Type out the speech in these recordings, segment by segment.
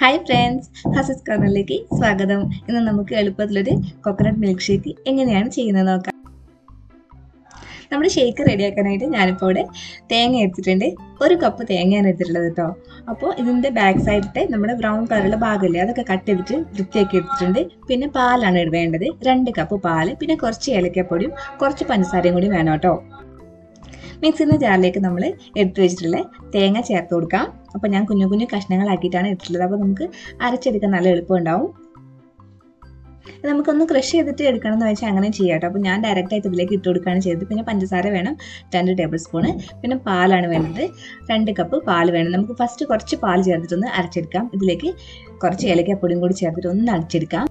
Hi friends ഹസസ് കോർണറിലേക്ക് സ്വാഗതം. ഇന്ന് നമുക്ക് എളുപ്പത്തിലൊരു കോക്കനട്ട് മിൽക്ക് ഷേക്ക് എങ്ങനെയാണ് ചെയ്യുന്നത് നോക്കാം. നമ്മുടെ ഷേക്ക് റെഡിയാക്കാനായിട്ട് ഞാനിപ്പോൾ ഇവിടെ തേങ്ങ എടുത്തിട്ടുണ്ട്. ഒരു കപ്പ് തേങ്ങയാണ് എടുത്തിട്ടുള്ളത് കേട്ടോ. അപ്പോൾ ഇതിന്റെ ബാക്ക് സൈഡിലത്തെ നമ്മുടെ ബ്രൗൺ കളറുള്ള ഭാഗമില്ലേ അതൊക്കെ കട്ട് ചെയ്തിട്ട് വൃത്തിയാക്കി എടുത്തിട്ടുണ്ട്. പിന്നെ പാലാണ് വേണ്ടത് രണ്ട് കപ്പ് പാൽ പിന്നെ കുറച്ച് ഏലക്കപ്പൊടിയും കുറച്ച് പഞ്ചസാരയും കൂടി വേണം കേട്ടോ. മിക്സിന്റെ ജാറിലേക്ക് നമ്മൾ എടുത്തു വെച്ചിട്ടുള്ള തേങ്ങ ചേർത്ത് കൊടുക്കാം. അപ്പോൾ ഞാൻ കുഞ്ഞു കുഞ്ഞു കഷ്ണങ്ങളാക്കിയിട്ടാണ് എടുത്തിട്ടുള്ളത്. അപ്പോൾ നമുക്ക് അരച്ചെടുക്കാൻ നല്ല എളുപ്പമുണ്ടാവും. നമുക്കൊന്ന് ക്രഷ് ചെയ്തിട്ട് എടുക്കണം എന്ന് വെച്ചാൽ അങ്ങനെ ചെയ്യാം കേട്ടോ. അപ്പോൾ ഞാൻ ഡയറക്റ്റ് ആയിട്ട് ഇതിലേക്ക് ഇട്ട് കൊടുക്കുകയാണ് ചെയ്തത്. പിന്നെ പഞ്ചസാര വേണം രണ്ട് ടേബിൾ സ്പൂണ് പിന്നെ പാലാണ് വേണ്ടത് രണ്ട് കപ്പ് പാൽ വേണം. നമുക്ക് ഫസ്റ്റ് കുറച്ച് പാൽ ചേർത്തിട്ടൊന്ന് അരച്ചെടുക്കാം. ഇതിലേക്ക് കുറച്ച് ഏലക്കാപ്പൊടിയും കൂടി ചേർത്തിട്ട് ഒന്ന് അടിച്ചെടുക്കാം.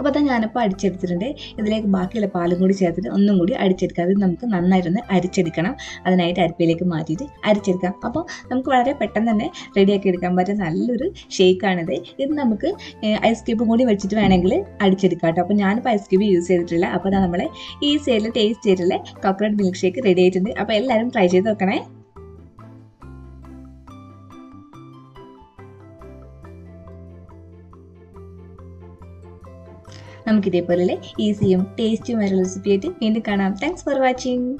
അപ്പോൾ അത് ഞാനിപ്പോൾ അടിച്ചെടുത്തിട്ടുണ്ട്. ഇതിലേക്ക് ബാക്കിയുള്ള പാലും കൂടി ചേർത്തിട്ട് ഒന്നും കൂടി അടിച്ചെടുക്കാം. അത് നമുക്ക് നന്നായിട്ടൊന്ന് അരിച്ചെടുക്കണം. അതിനായിട്ട് അരിപ്പയിലേക്ക് മാറ്റിയിട്ട് അരിച്ചെടുക്കാം. അപ്പോൾ നമുക്ക് വളരെ പെട്ടെന്ന് തന്നെ റെഡിയാക്കി എടുക്കാൻ പറ്റുന്ന നല്ലൊരു ഷേക്കാണിത് ഇത് നമുക്ക് ഐസ് ക്യൂബും കൂടി വെച്ചിട്ട് വേണമെങ്കിൽ അടിച്ചെടുക്കാം കേട്ടോ. അപ്പോൾ ഞാനിപ്പോൾ ഐസ് ക്യൂബ് യൂസ് ചെയ്തിട്ടില്ല അപ്പോൾ നമ്മളെ ഈ സൈഡിൽ ടേസ്റ്റ് ചെയ്തിട്ടുള്ള കോക്കനട്ട് മിൽക്ക് ഷേക്ക് റെഡി ആയിട്ടുണ്ട്. അപ്പോൾ എല്ലാവരും ട്രൈ ചെയ്ത് നോക്കണേ. നമുക്ക് ഇതേപോലെ ഈസിയും റെസിപ്പി ആയിട്ട് വീണ്ടും കാണാം. Thanks for watching